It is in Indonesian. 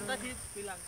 Bener tadi bilang.